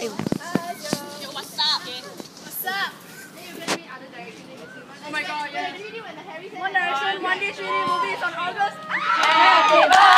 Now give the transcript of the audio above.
Yo, what's up? What's up? Oh my god, yeah. One Direction, One Day 3D movie is on August. Happy birthday